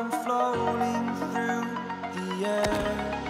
I'm floating through the air.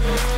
A